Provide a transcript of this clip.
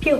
piu